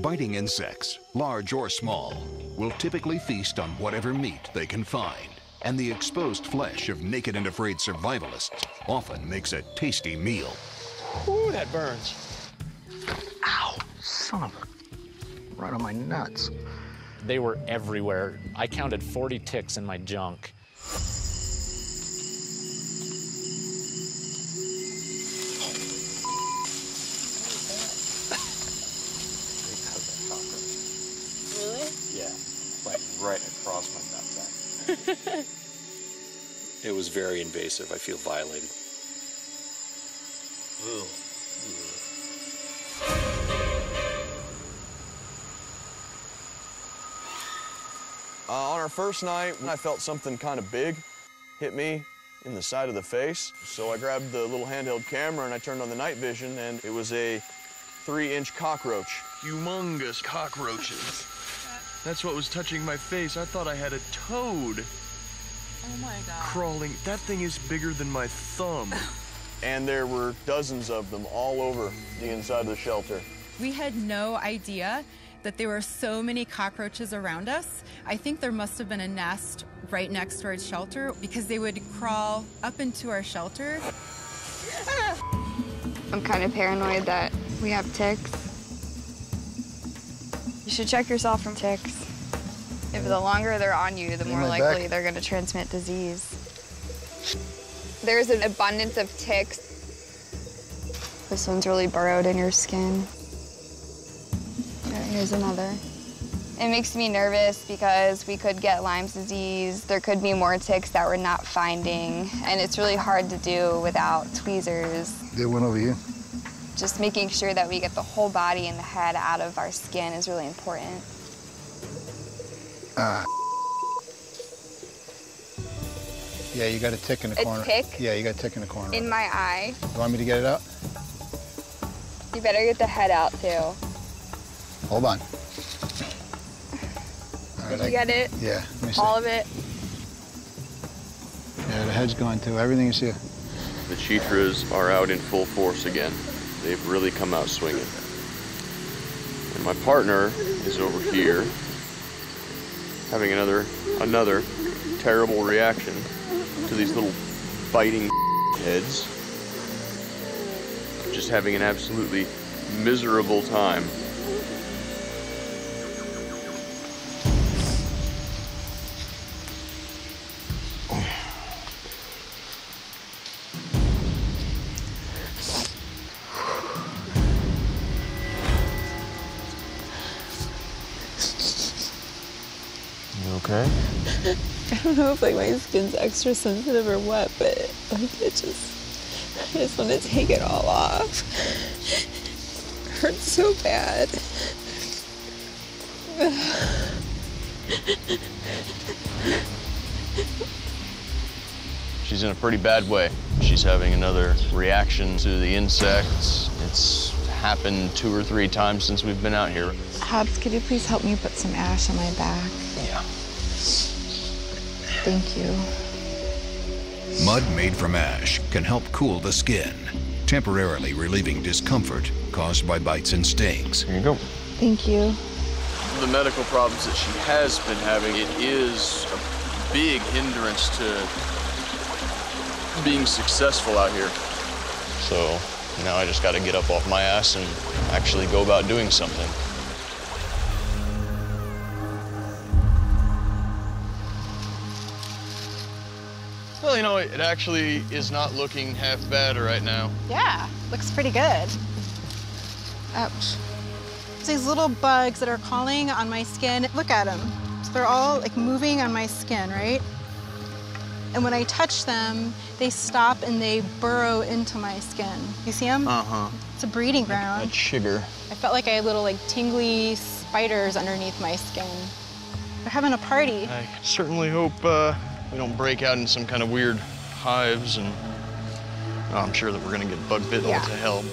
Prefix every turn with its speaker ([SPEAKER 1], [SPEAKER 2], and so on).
[SPEAKER 1] Biting insects, large or small, will typically feast on whatever meat they can find. And the exposed flesh of naked and afraid survivalists often makes a tasty meal.
[SPEAKER 2] Ooh, that burns.
[SPEAKER 3] Ow, son of a... Right on my nuts.
[SPEAKER 2] They were everywhere. I counted 40 ticks in my junk.
[SPEAKER 4] It was very invasive. I feel violated.
[SPEAKER 5] Uh, on our first night, I felt something kind of big hit me in the side of the face. So I grabbed the little handheld camera and I turned on the night vision, and it was a three-inch cockroach. Humongous cockroaches. That's what was touching my face. I thought I had a toad
[SPEAKER 6] Oh my god.
[SPEAKER 5] crawling. That thing is bigger than my thumb. and there were dozens of them all over the inside of the shelter.
[SPEAKER 7] We had no idea that there were so many cockroaches around us. I think there must have been a nest right next to our shelter because they would crawl up into our shelter. Ah!
[SPEAKER 8] I'm kind of paranoid that we have ticks. You should check yourself from ticks. If the longer they're on you, the more likely
[SPEAKER 3] back.
[SPEAKER 8] they're going to transmit disease. There's an abundance of ticks. This one's really burrowed in your skin. Yeah, here's another. It makes me nervous because we could get Lyme's disease. There could be more ticks that we're not finding, and it's really hard to do without tweezers.
[SPEAKER 3] There one over here.
[SPEAKER 8] Just making sure that we get the whole body and the head out of our skin is really important.
[SPEAKER 3] Ah. Yeah, you got a tick in the
[SPEAKER 8] A
[SPEAKER 3] corner.
[SPEAKER 8] tick?
[SPEAKER 3] Yeah, you got a tick in the corner.
[SPEAKER 8] In my eye.
[SPEAKER 3] You want me to get it out?
[SPEAKER 8] You better get the head out too.
[SPEAKER 3] Hold on.
[SPEAKER 8] Did
[SPEAKER 3] right,
[SPEAKER 8] you
[SPEAKER 3] I-
[SPEAKER 8] get it?
[SPEAKER 3] Yeah, let me see.
[SPEAKER 8] All of it?
[SPEAKER 3] Yeah, the head's gone too. Everything is here.
[SPEAKER 5] The Chitras are out in full force again. They've really come out swinging. And my partner is over here having another another terrible reaction to these little biting heads. Just having an absolutely miserable time. You okay?
[SPEAKER 6] I don't know if like my skin's extra sensitive or what, but like it just, I just want to take it all off. It hurts so bad.
[SPEAKER 5] She's in a pretty bad way. She's having another reaction to the insects. It's happened two or three times since we've been out here.
[SPEAKER 8] Hobbs, could you please help me put some ash on my back?
[SPEAKER 5] Yeah.
[SPEAKER 8] Thank you.
[SPEAKER 1] Mud made from ash can help cool the skin, temporarily relieving discomfort caused by bites and stings.
[SPEAKER 5] Here you go.
[SPEAKER 8] Thank you.
[SPEAKER 5] The medical problems that she has been having, it is a big hindrance to being successful out here. So now I just got to get up off my ass and actually go about doing something. Well, you know, it actually is not looking half bad right now.
[SPEAKER 9] Yeah, looks pretty good.
[SPEAKER 8] Ouch.
[SPEAKER 9] These little bugs that are crawling on my skin, look at them. They're all like moving on my skin, right? And when I touch them, they stop and they burrow into my skin. You see them?
[SPEAKER 5] Uh-huh.
[SPEAKER 9] It's a breeding ground.
[SPEAKER 5] That's sugar.
[SPEAKER 9] I felt like I had little like tingly spiders underneath my skin. They're having a party.
[SPEAKER 5] I certainly hope uh, we don't break out in some kind of weird hives and oh, I'm sure that we're gonna get bug bitten
[SPEAKER 9] Yeah.
[SPEAKER 5] all to hell.